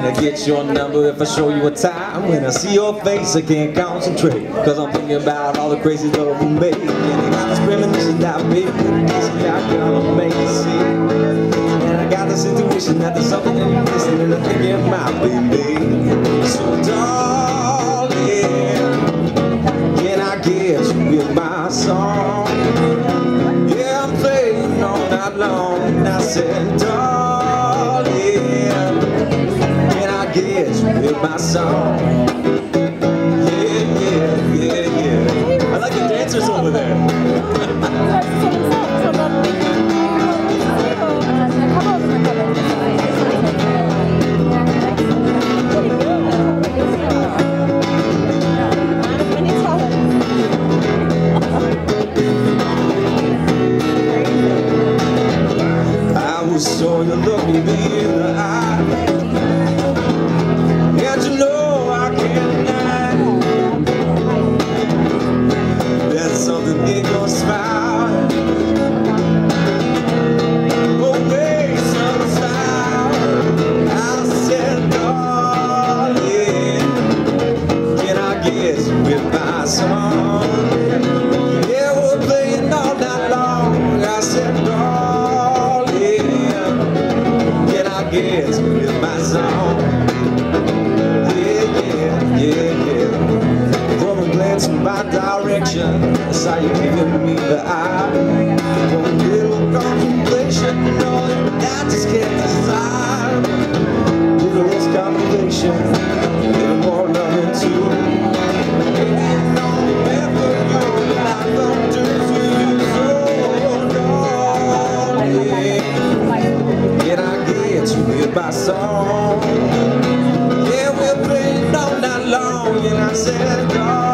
Can I get your number if I show you a time? When I see your face, I can't concentrate. Cause I'm thinking about all the crazy love we make. And I got this premonition that maybe easy I gonna make you see. And I got this intuition that there's something that you're missing, and I think it might be me. So, darling, can I get you with my song? Yeah, I'm playing all night long. And I said, darling, I with my song? Yeah, yeah, yeah, yeah. I like the dancers over there. I you me in the eye. You with my song? Yeah, yeah, yeah, yeah. From a glance in my direction, I saw you giving me the eye. Yeah, we're playing all night long, and I said, darling,